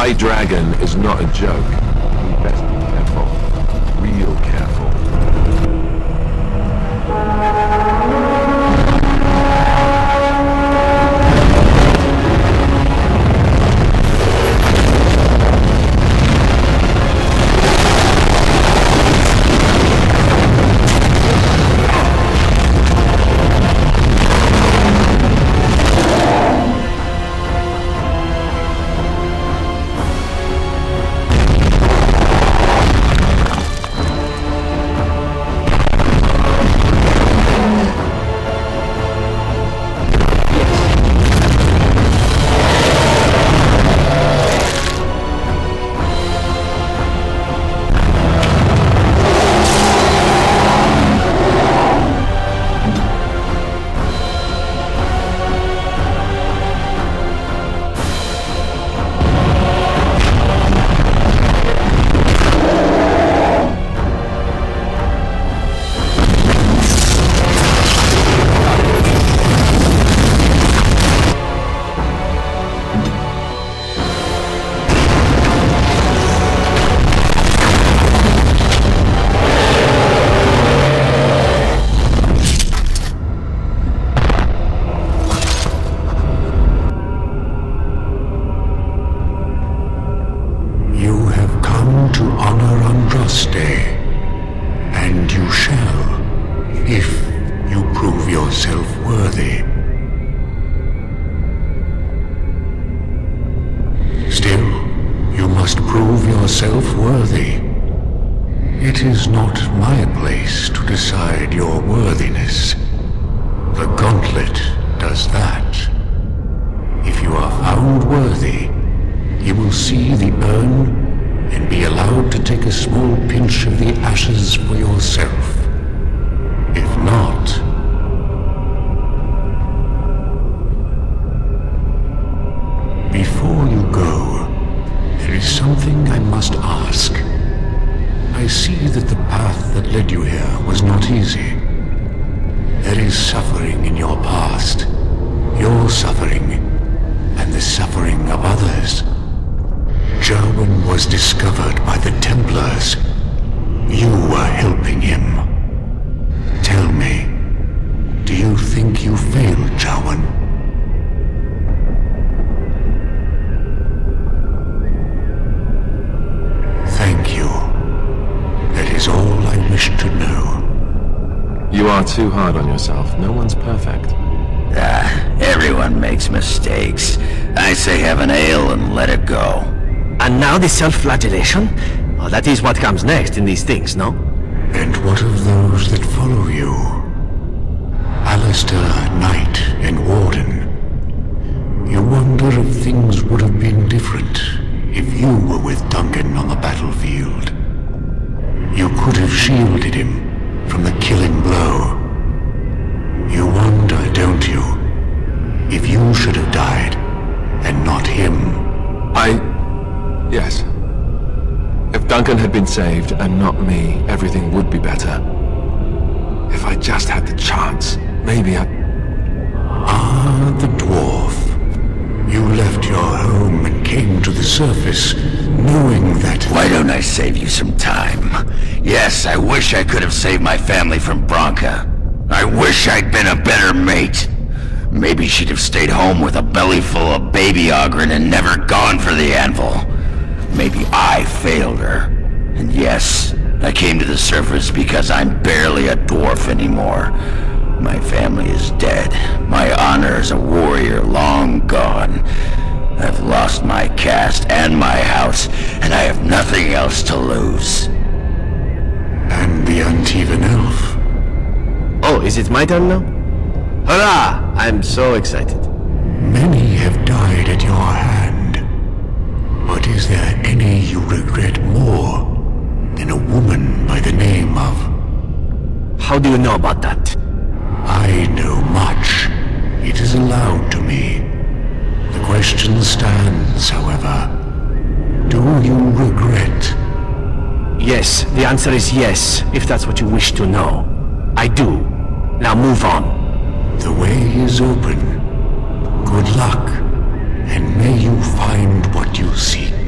I Dragon is not a joke. Yourself worthy. Still, you must prove yourself worthy. It is not my place to decide your worthiness. The gauntlet does that. If you are found worthy, you will see the urn and be allowed to take a small pinch of the ashes for yourself. Something I must ask. I see that the path that led you here was not easy. There is suffering in your past, your suffering, and the suffering of others. Jowan was discovered by the Templars. You were helping him. Tell me, do you think you failed, Jowan? Too hard on yourself. No one's perfect. Ah, everyone makes mistakes. I say have an ale and let it go. And now the self-flagellation? Oh, that is what comes next in these things, no? And what of those that follow you? Alistair, Knight, and Warden. You wonder if things would have been different if you were Duncan had been saved and not me, everything would be better. If I just had the chance, maybe I... Ah, the dwarf. You left your home and came to the surface, knowing that... Why don't I save you some time? Yes, I wish I could have saved my family from Branka. I wish I'd been a better mate. Maybe she'd have stayed home with a belly full of baby Oghren and never gone for the anvil. Maybe I failed her. And yes, I came to the surface because I'm barely a dwarf anymore. My family is dead. My honor as a warrior long gone. I've lost my caste and my house, and I have nothing else to lose. And the Antivan elf. Oh, is it my turn now? Hurrah! I'm so excited. Many have died at your hand. Do you know about that? I know much. It is allowed to me. The question stands, however. Do you regret? Yes, the answer is yes, if that's what you wish to know. I do. Now move on. The way is open. Good luck, and may you find what you seek.